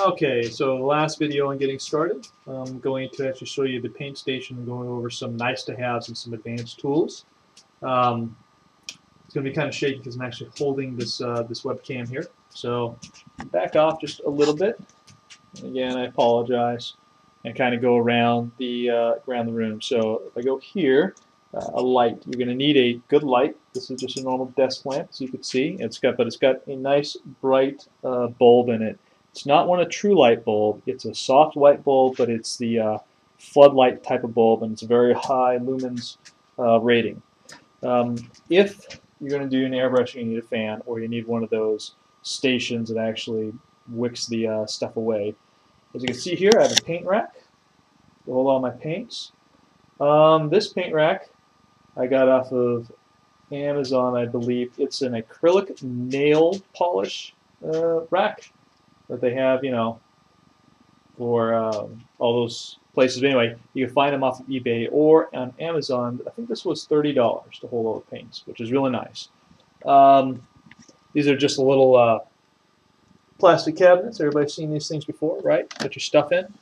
Okay, so the last video on getting started, I'm going to actually show you the paint station and going over some nice to haves and some advanced tools. Um, it's going to be kind of shaky because I'm actually holding this uh, this webcam here. So back off just a little bit. Again, I apologize. And kind of go around the uh, around the room. So if I go here, uh, a light. You're going to need a good light. This is just a normal desk lamp, as you can see. It's got, but it's got a nice bright uh, bulb in it. It's not one a true light bulb. It's a soft white bulb, but it's the uh, floodlight type of bulb, and it's a very high lumens uh, rating. Um, if you're going to do an airbrush, you need a fan, or you need one of those stations that actually wicks the uh, stuff away. As you can see here, I have a paint rack to hold all my paints. Um, this paint rack I got off of Amazon, I believe. It's an acrylic nail polish uh, rack that they have, you know, for um, all those places. But anyway, you can find them off of eBay or on Amazon. I think this was $30 to hold all the paints, which is really nice. Um, these are just a little uh, plastic cabinets. Everybody's seen these things before, right? Put your stuff in.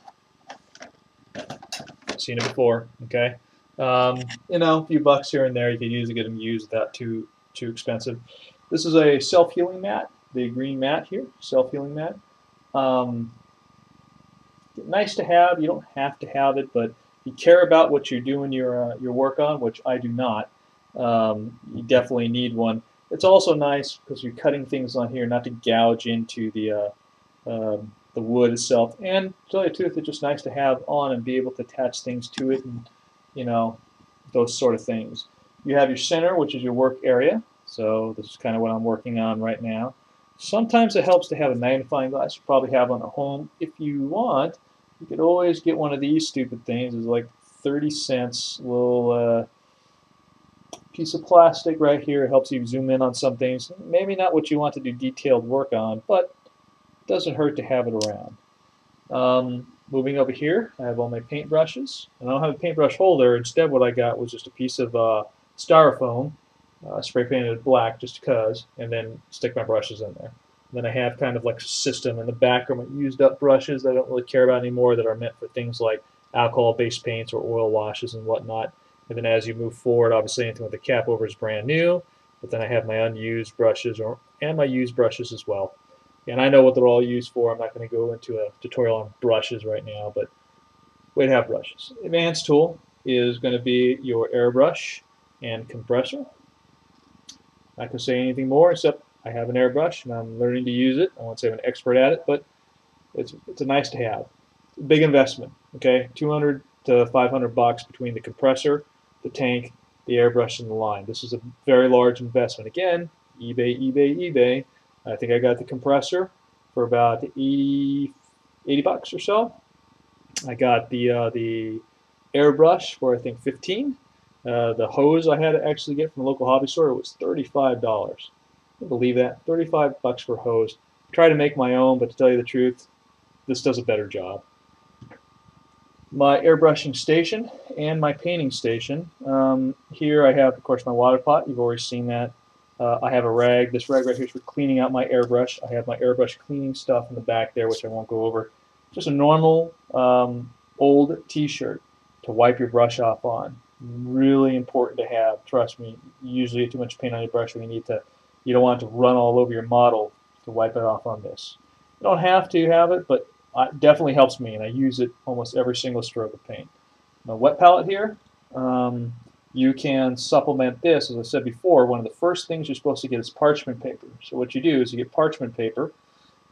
Seen it before, okay? Um, you know, a few bucks here and there. You could use to get them used without too too expensive. This is a self-healing mat, the green mat here, self-healing mat. Um, nice to have. You don't have to have it, but if you care about what you're doing your uh, your work on, which I do not, um, you definitely need one. It's also nice because you're cutting things on here, not to gouge into the uh, um, the wood itself. And to tell you the truth, it's just nice to have on and be able to attach things to it and you know, those sort of things. You have your center, which is your work area. So this is kind of what I'm working on right now. Sometimes it helps to have a magnifying glass. You probably have on at home. If you want, you could always get one of these stupid things. It's like 30 cents, little uh, piece of plastic right here. It helps you zoom in on some things. Maybe not what you want to do detailed work on, but it doesn't hurt to have it around. Um, moving over here, I have all my paint brushes. And I don't have a paintbrush holder. Instead, what I got was just a piece of uh, styrofoam, uh, spray painted black just because, and then stick my brushes in there. And then I have kind of like a system in the back are my used up brushes that I don't really care about anymore that are meant for things like alcohol-based paints or oil washes and whatnot. And then as you move forward, obviously anything with the cap over is brand new. But then I have my unused brushes or and my used brushes as well. And I know what they're all used for. I'm not going to go into a tutorial on brushes right now, but way to have brushes. Advanced tool is going to be your airbrush and compressor. Not going to say anything more except I have an airbrush and I'm learning to use it. I won't say I'm an expert at it, but it's, it's a nice to have. big investment, okay? 200 to 500 bucks between the compressor, the tank, the airbrush, and the line. This is a very large investment. Again, eBay, eBay, eBay. I think I got the compressor for about 80, 80 bucks or so. I got the uh, the airbrush for I think 15. Uh, the hose I had to actually get from the local hobby store was $35. I believe that 35 bucks for hose. Try to make my own, but to tell you the truth, this does a better job. My airbrushing station and my painting station. Um, here I have, of course, my water pot. You've already seen that. Uh, I have a rag. This rag right here is for cleaning out my airbrush. I have my airbrush cleaning stuff in the back there, which I won't go over. Just a normal um, old t-shirt to wipe your brush off on. Really important to have. Trust me. Usually too much paint on your brush you need to. You don't want to run all over your model to wipe it off on this. You don't have to have it, but it definitely helps me, and I use it almost every single stroke of paint. My wet palette here. Um, you can supplement this, as I said before, one of the first things you're supposed to get is parchment paper. So what you do is you get parchment paper,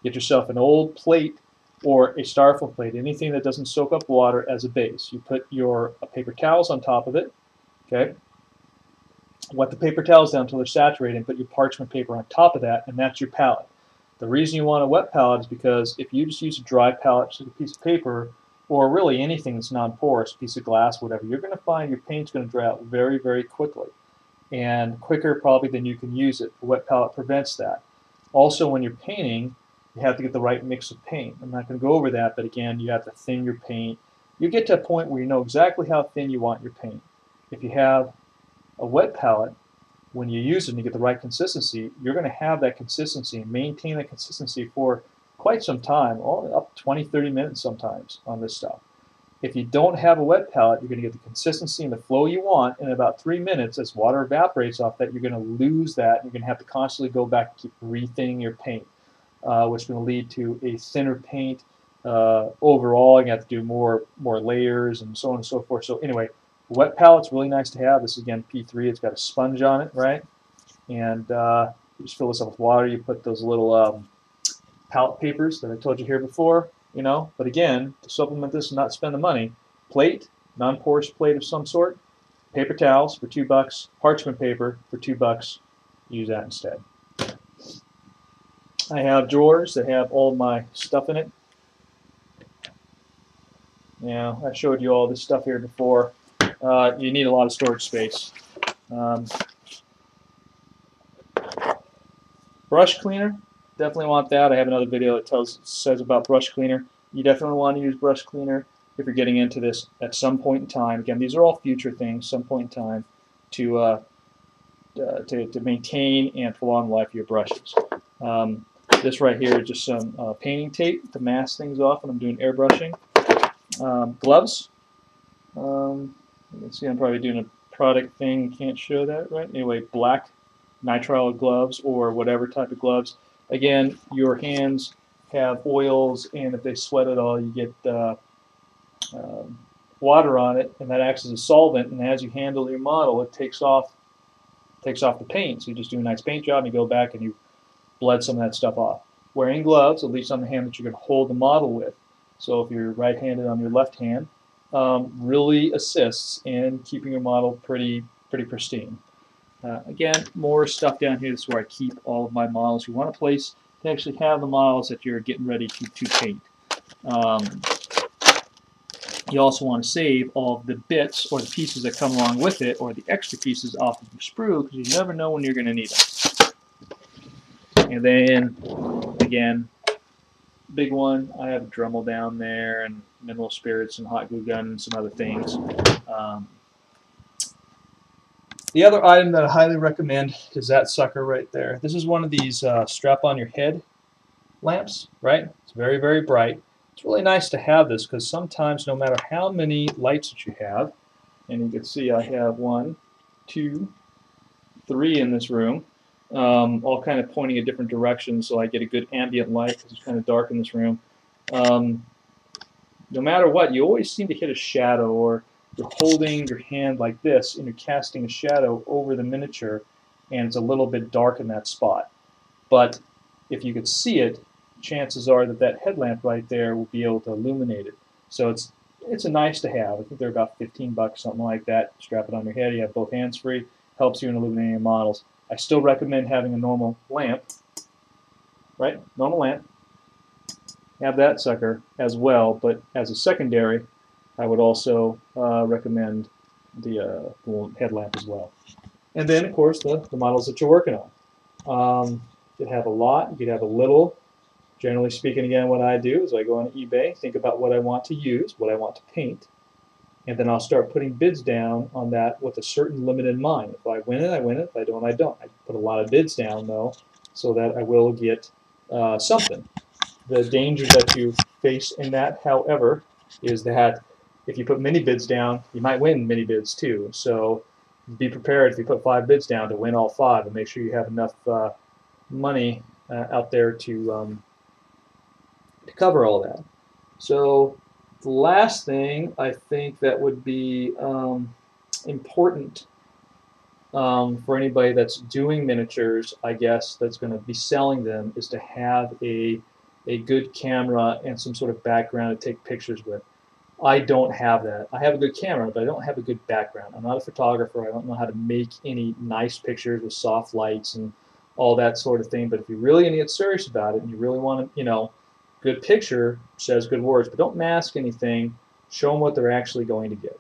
get yourself an old plate or a styrofoam plate, anything that doesn't soak up water as a base. You put your uh, paper towels on top of it, okay? Wet the paper towels down until they're saturated and put your parchment paper on top of that, and that's your palette. The reason you want a wet palette is because if you just use a dry palette, just a piece of paper, or really anything that's non-porous, piece of glass, whatever, you're going to find your paint's going to dry out very, very quickly. And quicker probably than you can use it. The wet palette prevents that. Also, when you're painting, you have to get the right mix of paint. I'm not going to go over that, but again, you have to thin your paint. You get to a point where you know exactly how thin you want your paint. If you have a wet palette, when you use it and you get the right consistency, you're going to have that consistency and maintain that consistency for quite some time, all up 20, 30 minutes sometimes on this stuff. If you don't have a wet palette, you're going to get the consistency and the flow you want in about three minutes. As water evaporates off that, you're going to lose that. And You're going to have to constantly go back and keep rethinning your paint, uh, which is going to lead to a thinner paint. Uh, overall, you have to do more more layers and so on and so forth. So anyway, wet palette's really nice to have. This is again P3. It's got a sponge on it, right? And uh, you just fill this up with water. You put those little um, palette papers that I told you here before you know. But again, to supplement this and not spend the money, plate, non-porous plate of some sort, paper towels for two bucks, parchment paper for two bucks. Use that instead. I have drawers that have all my stuff in it. Now, I showed you all this stuff here before. Uh, you need a lot of storage space. Um, brush cleaner, definitely want that. I have another video that tells says about brush cleaner. You definitely want to use brush cleaner if you're getting into this at some point in time. Again, these are all future things, some point in time, to uh, uh, to, to maintain and prolong life of your brushes. Um, this right here is just some uh, painting tape to mask things off when I'm doing airbrushing. Um, gloves. Um, you can see I'm probably doing a product thing. Can't show that right. Anyway, black nitrile gloves or whatever type of gloves. Again, your hands have oils, and if they sweat at all, you get uh, um, water on it, and that acts as a solvent. And as you handle your model, it takes off takes off the paint. So you just do a nice paint job, and you go back and you bled some of that stuff off. Wearing gloves, at least on the hand that you're going to hold the model with. So if you're right-handed on your left hand, um, really assists in keeping your model pretty pretty pristine. Uh, again, more stuff down here. This is where I keep all of my models. You want a place to actually have the models that you're getting ready to, to paint. Um, you also want to save all of the bits or the pieces that come along with it or the extra pieces off of your sprue because you never know when you're going to need them. And then, again, big one, I have Dremel down there and mineral spirits and hot glue gun and some other things. Um, the other item that I highly recommend is that sucker right there. This is one of these uh, strap on your head lamps, right? It's very, very bright. It's really nice to have this because sometimes no matter how many lights that you have, and you can see I have one, two, three in this room, um, all kind of pointing in different directions so I get a good ambient light because it's kind of dark in this room. Um, no matter what, you always seem to hit a shadow or you're holding your hand like this and you're casting a shadow over the miniature and it's a little bit dark in that spot. But if you could see it, chances are that that headlamp right there will be able to illuminate it. So it's it's a nice to have. I think they're about 15 bucks, something like that. Strap it on your head. You have both hands free. Helps you in illuminating your models. I still recommend having a normal lamp, right? Normal lamp. Have that sucker as well, but as a secondary, I would also uh, recommend the, uh, headlamp as well. And then, of course, the, the models that you're working on. Um, you could have a lot, you could have a little. Generally speaking, again, what I do is I go on eBay, think about what I want to use, what I want to paint, and then I'll start putting bids down on that with a certain limit in mind. If I win it, I win it. If I don't, I don't. I put a lot of bids down, though, so that I will get uh, something. The danger that you face in that, however, is that if you put many bids down, you might win many bids too. So be prepared if you put five bids down to win all five, and make sure you have enough uh, money uh, out there to um, to cover all that. So the last thing I think that would be um, important um, for anybody that's doing miniatures, I guess, that's going to be selling them, is to have a a good camera and some sort of background to take pictures with. I don't have that. I have a good camera, but I don't have a good background. I'm not a photographer. I don't know how to make any nice pictures with soft lights and all that sort of thing. But if you really going to get serious about it and you really want to, you know, good picture says good words, but don't mask anything. Show them what they're actually going to get.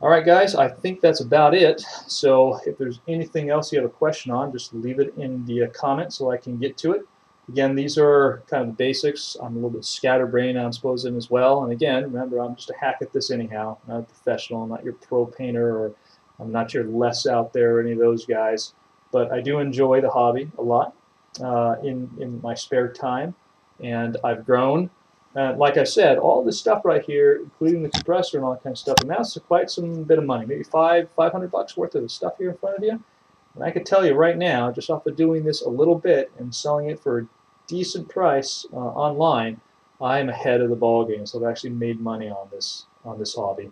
All right, guys, I think that's about it. So if there's anything else you have a question on, just leave it in the comments so I can get to it. Again, these are kind of the basics. I'm a little bit scatterbrained, I'm supposing, as well. And again, remember, I'm just a hack at this anyhow. I'm not a professional. I'm not your pro painter, or I'm not your less out there or any of those guys. But I do enjoy the hobby a lot. uh, in in my spare time, and I've grown. And like I said, all this stuff right here, including the compressor and all that kind of stuff, amounts to quite some bit of money. Maybe five, five hundred bucks worth of the stuff here in front of you. And I can tell you right now, just off of doing this a little bit and selling it for a decent price uh, online, I am ahead of the ball game. So I've actually made money on this on this hobby.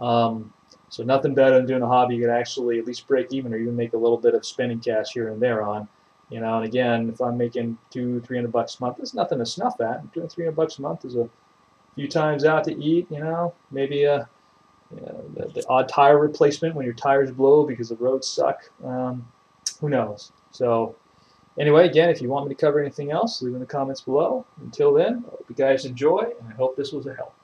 Um, so nothing better than doing a hobby you could actually at least break even or even make a little bit of spending cash here and there on. You know, and again, if I'm making two, three hundred bucks a month, there's nothing to snuff at. Two, three hundred bucks a month is a few times out to eat. You know, maybe a you know, the, the odd tire replacement when your tires blow because the roads suck. Um, who knows? So anyway, again, if you want me to cover anything else, leave in the comments below. Until then, I hope you guys enjoy, and I hope this was a help.